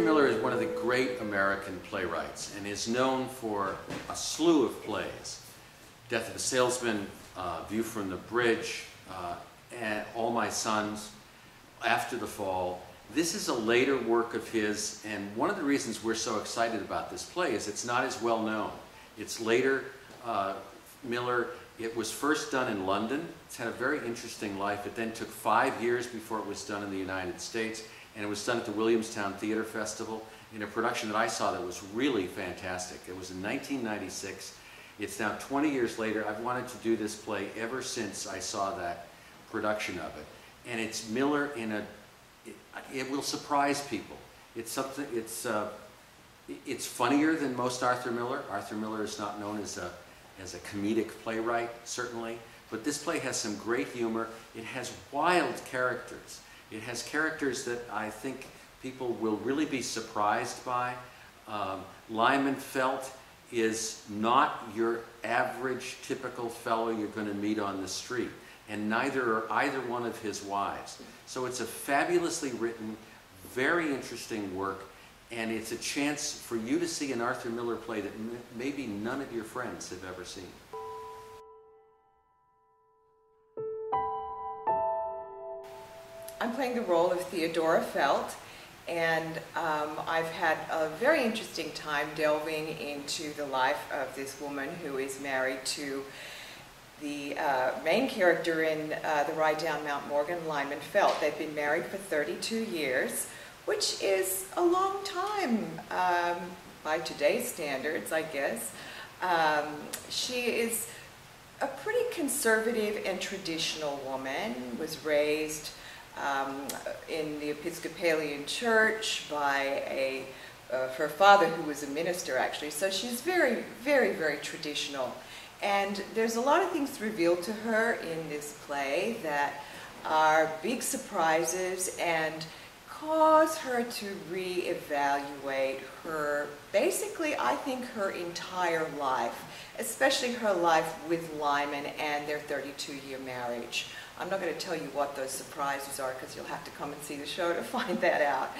Arthur Miller is one of the great American playwrights and is known for a slew of plays. Death of a Salesman, uh, View from the Bridge, uh, and All My Sons, After the Fall. This is a later work of his, and one of the reasons we're so excited about this play is it's not as well known. It's later, uh, Miller, it was first done in London. It's had a very interesting life. It then took five years before it was done in the United States, and it was done at the Williamstown Theater Festival in a production that I saw that was really fantastic. It was in 1996. It's now 20 years later. I've wanted to do this play ever since I saw that production of it. And it's Miller in a it, it will surprise people. It's something. It's uh, it's funnier than most Arthur Miller. Arthur Miller is not known as a as a comedic playwright, certainly, but this play has some great humor. It has wild characters. It has characters that I think people will really be surprised by. Um, Lyman Felt is not your average, typical fellow you're going to meet on the street, and neither are either one of his wives. So it's a fabulously written, very interesting work, and it's a chance for you to see an Arthur Miller play that maybe none of your friends have ever seen. I'm playing the role of Theodora Felt, and um, I've had a very interesting time delving into the life of this woman who is married to the uh, main character in uh, The Ride Down Mount Morgan, Lyman Felt. They've been married for 32 years, which is a long time um, by today's standards, I guess. Um, she is a pretty conservative and traditional woman, was raised um, in the Episcopalian church by a uh, her father who was a minister actually. So she's very, very, very traditional. And there's a lot of things revealed to her in this play that are big surprises and cause her to reevaluate her, basically, I think, her entire life, especially her life with Lyman and their 32 year marriage. I'm not going to tell you what those surprises are because you'll have to come and see the show to find that out.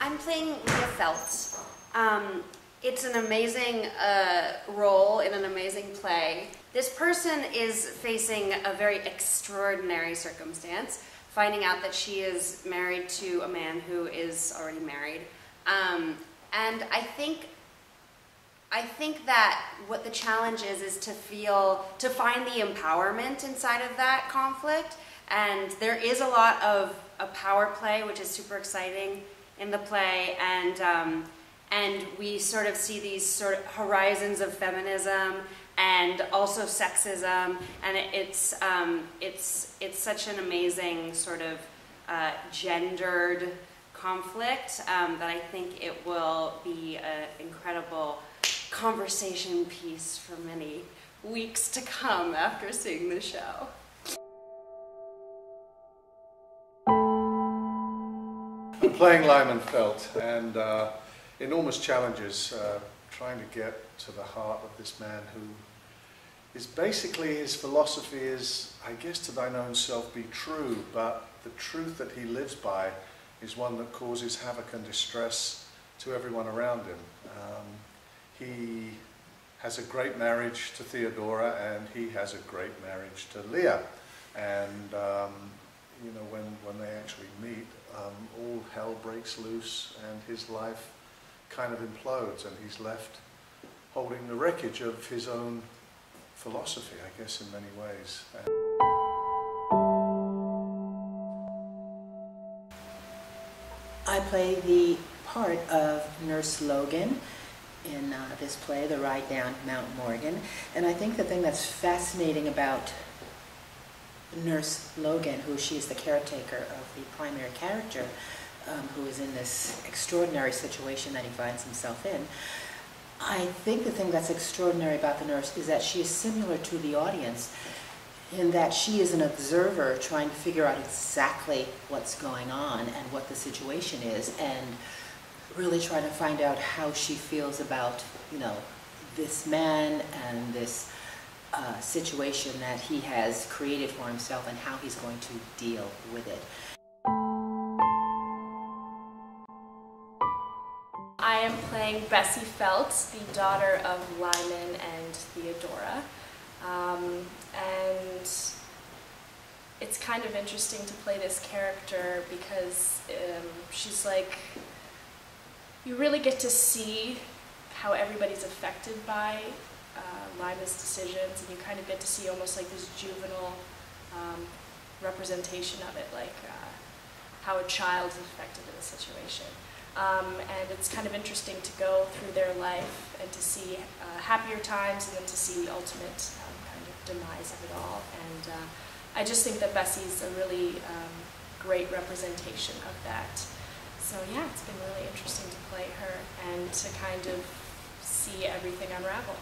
I'm playing Leah Felt. Um, it's an amazing uh, role in an amazing play. This person is facing a very extraordinary circumstance, finding out that she is married to a man who is already married. Um, and I think I think that what the challenge is is to feel to find the empowerment inside of that conflict. And there is a lot of a power play, which is super exciting in the play, and um, and we sort of see these sort of horizons of feminism and also sexism, and it, it's um, it's it's such an amazing sort of uh, gendered conflict um, that I think it will be an incredible conversation piece for many weeks to come after seeing the show. I'm playing Lyman Felt, and uh, enormous challenges uh, trying to get to the heart of this man who is basically his philosophy is, I guess, to thine own self be true, but the truth that he lives by is one that causes havoc and distress to everyone around him. Um, he has a great marriage to Theodora and he has a great marriage to Leah. And, um, you know, when, when they actually meet, um, all hell breaks loose and his life kind of implodes and he's left holding the wreckage of his own philosophy, I guess, in many ways. I play the part of Nurse Logan in uh, this play, The Ride Down Mount Morgan. And I think the thing that's fascinating about Nurse Logan, who she is the caretaker of the primary character, um, who is in this extraordinary situation that he finds himself in. I think the thing that's extraordinary about the nurse is that she is similar to the audience in that she is an observer trying to figure out exactly what's going on and what the situation is and really trying to find out how she feels about, you know, this man and this uh, situation that he has created for himself and how he's going to deal with it. I am playing Bessie Feltz, the daughter of Lyman and Theodora. Um, and it's kind of interesting to play this character because um, she's like you really get to see how everybody's affected by uh, Lyman's decisions, and you kind of get to see almost like this juvenile um, representation of it, like uh, how a child is affected in a situation. Um, and it's kind of interesting to go through their life and to see uh, happier times and then to see the ultimate um, kind of demise of it all. And uh, I just think that Bessie's a really um, great representation of that. So yeah, it's been really interesting to play her and to kind of see everything unravel.